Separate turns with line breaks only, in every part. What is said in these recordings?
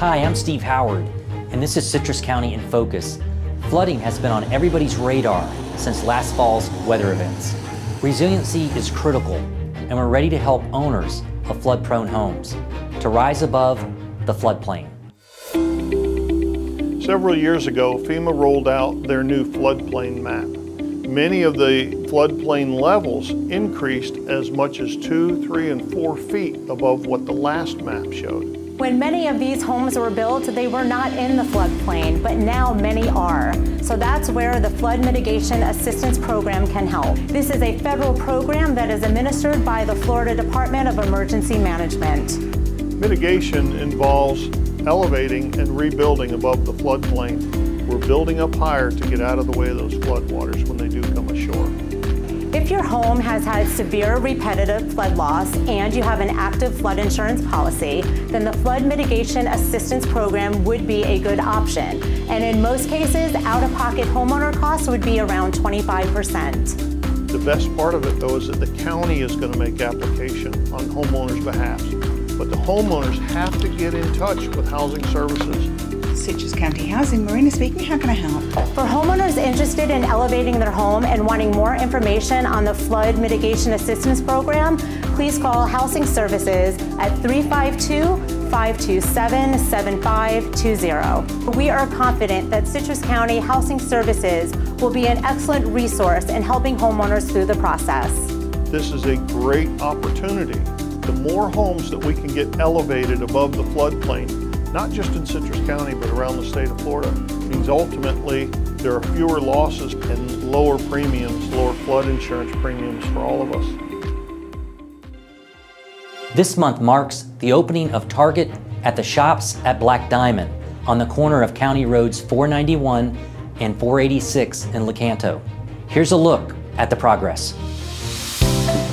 Hi, I'm Steve Howard, and this is Citrus County in Focus. Flooding has been on everybody's radar since last fall's weather events. Resiliency is critical, and we're ready to help owners of flood-prone homes to rise above the floodplain.
Several years ago, FEMA rolled out their new floodplain map. Many of the floodplain levels increased as much as two, three, and four feet above what the last map showed.
When many of these homes were built, they were not in the floodplain, but now many are. So that's where the Flood Mitigation Assistance Program can help. This is a federal program that is administered by the Florida Department of Emergency Management.
Mitigation involves elevating and rebuilding above the floodplain. We're building up higher to get out of the way of those floodwaters when they do come ashore.
If your home has had severe repetitive flood loss and you have an active flood insurance policy, then the Flood Mitigation Assistance Program would be a good option. And in most cases, out-of-pocket homeowner costs would be around 25%.
The best part of it though is that the county is going to make application on homeowners' behalf. But the homeowners have to get in touch with Housing Services
Citrus County Housing. Marina speaking, how can I help?
For homeowners interested in elevating their home and wanting more information on the Flood Mitigation Assistance Program, please call Housing Services at 352 527 7520. We are confident that Citrus County Housing Services will be an excellent resource in helping homeowners through the process.
This is a great opportunity. The more homes that we can get elevated above the floodplain, not just in Citrus County, but around the state of Florida, means ultimately there are fewer losses and lower premiums, lower flood insurance premiums for all of us.
This month marks the opening of Target at the Shoppes at Black Diamond on the corner of County Roads 491 and 486 in Lecanto. Here's a look at the progress.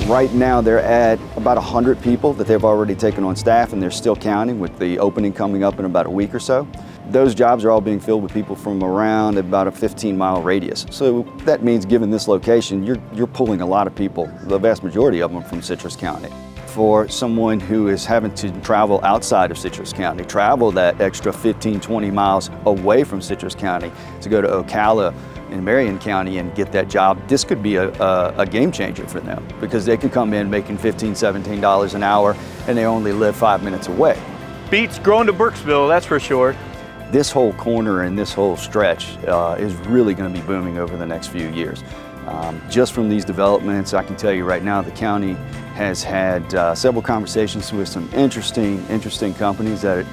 Right now they're at about 100 people that they've already taken on staff and they're still counting with the opening coming up in about a week or so. Those jobs are all being filled with people from around about a 15 mile radius. So that means given this location, you're, you're pulling a lot of people, the vast majority of them from Citrus County. For someone who is having to travel outside of Citrus County, travel that extra 15, 20 miles away from Citrus County to go to Ocala in Marion County and get that job, this could be a, a, a, game changer for them because they could come in making $15, $17 an hour and they only live five minutes away.
Beats growing to Brooksville, that's for sure.
This whole corner and this whole stretch uh, is really going to be booming over the next few years. Um, just from these developments, I can tell you right now the county has had uh, several conversations with some interesting, interesting companies that it,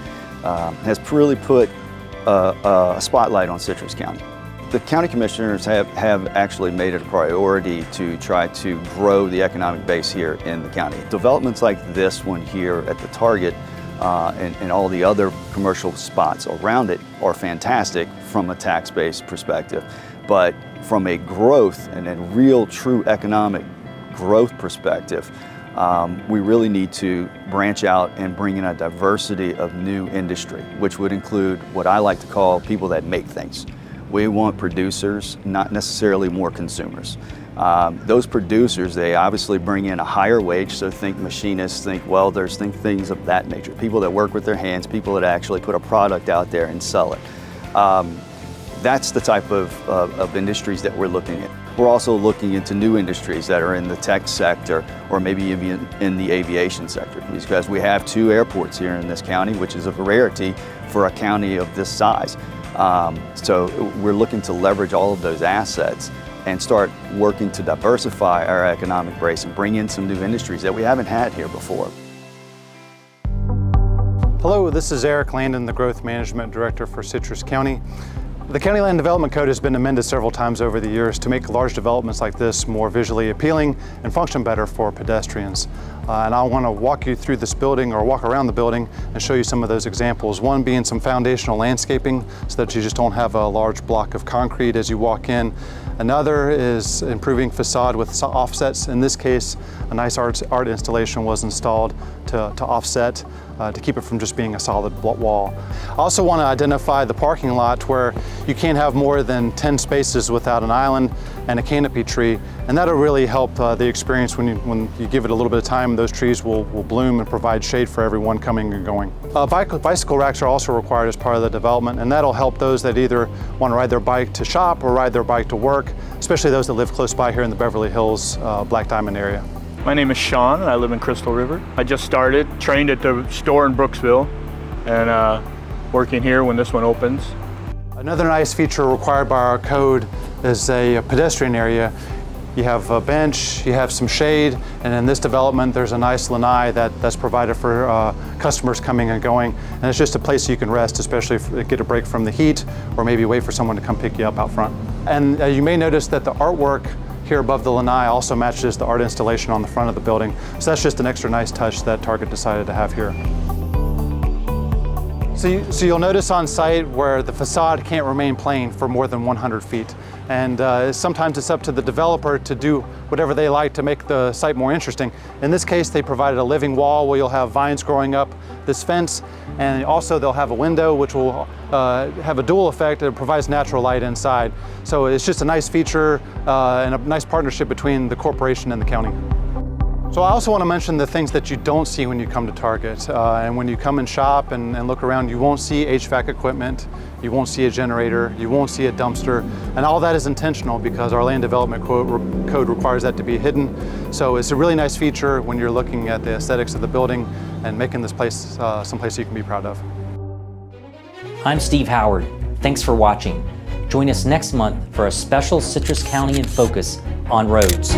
uh, has really put a spotlight on Citrus County. The county commissioners have, have actually made it a priority to try to grow the economic base here in the county. Developments like this one here at the Target uh, and, and, all the other commercial spots around it are fantastic from a tax base perspective. But from a growth and a real true economic growth perspective, um, we really need to branch out and bring in a diversity of new industry, which would include what I like to call people that make things. We want producers, not necessarily more consumers. Um, those producers, they obviously bring in a higher wage, so think machinists, think welders, think things of that nature. People that work with their hands, people that actually put a product out there and sell it. Um, that's the type of, of industries that we're looking at. We're also looking into new industries that are in the tech sector or maybe even in the aviation sector because we have two airports here in this county, which is a rarity for a county of this size. Um, so we're looking to leverage all of those assets and start working to diversify our economic base and bring in some new industries that we haven't had here before.
Hello, this is Eric Landon, the Growth Management Director for Citrus County. The County Land Development Code has been amended several times over the years to make large developments like this more visually appealing and function better for pedestrians. Uh, and I want to walk you through this building or walk around the building and show you some of those examples. One being some foundational landscaping so that you just don't have a large block of concrete as you walk in. Another is improving facade with offsets. In this case, a nice art, art installation was installed to, to offset uh, to keep it from just being a solid wall. I also want to identify the parking lot where you can't have more than 10 spaces without an island and a canopy tree, and that'll really help uh, the experience when you, when you give it a little bit of time, those trees will, will bloom and provide shade for everyone coming and going. Uh, bicycle racks are also required as part of the development, and that'll help those that either want to ride their bike to shop or ride their bike to work, especially those that live close by here in the Beverly Hills uh, Black Diamond area.
My name is Sean and I live in Crystal River. I just started, trained at the store in Brooksville and uh, working here when this one opens.
Another nice feature required by our code is a pedestrian area. You have a bench, you have some shade, and in this development there's a nice lanai that, that's provided for uh, customers coming and going. And it's just a place you can rest, especially if, you get a break from the heat, or maybe wait for someone to come pick you up out front. And uh, you may notice that the artwork here above the lanai also matches the art installation on the front of the building. So that's just an extra nice touch that Target decided to have here. So, you, so you'll notice on site where the facade can't remain plain for more than 100 feet. And uh, sometimes it's up to the developer to do whatever they like to make the site more interesting. In this case, they provided a living wall where you'll have vines growing up this fence, and also they'll have a window which will uh, have a dual effect. It provides natural light inside. So it's just a nice feature uh, and a nice partnership between the corporation and the county. So I also want to mention the things that you don't see when you come to Target. Uh, and when you come and shop and, and, look around, you won't see HVAC equipment, you won't see a generator, you won't see a dumpster. And all that is intentional because our land development code, code requires that to be hidden. So it's a really nice feature when you're looking at the aesthetics of the building and making this place uh, someplace you can be proud of.
I'm Steve Howard. Thanks for watching. Join us next month for a special Citrus County in Focus on roads.